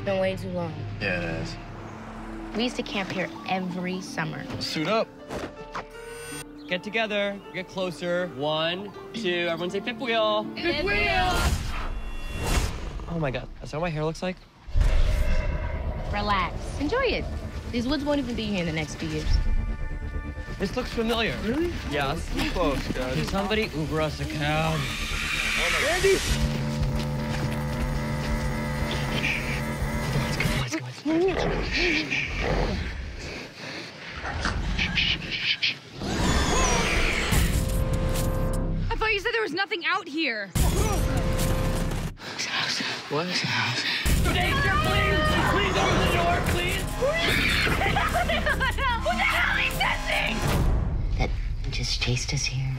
It's been way too long. Yeah, it is. We used to camp here every summer. Suit up. Get together. Get closer. One, two. Everyone say fifth wheel. Fifth wheel! Oh my god. That's how my hair looks like? Relax. Enjoy it. These woods won't even be here in the next few years. This looks familiar. Really? Yes. Close, Can guys. somebody Uber us a cab? Andy! I thought you said there was nothing out here. What? Danger, please! Please open the door, please! what the hell is that thing? That just chased us here.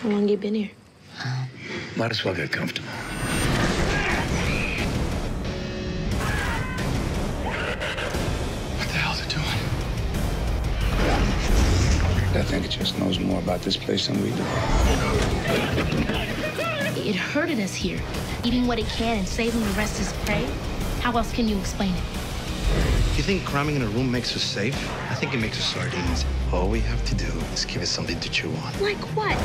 How long you been here? Um, Might as well get comfortable. I think it just knows more about this place than we do. It herded us here, eating what it can and saving the rest as prey. How else can you explain it? You think cramming in a room makes us safe? I think it makes us sardines. All we have to do is give it something to chew on. Like what?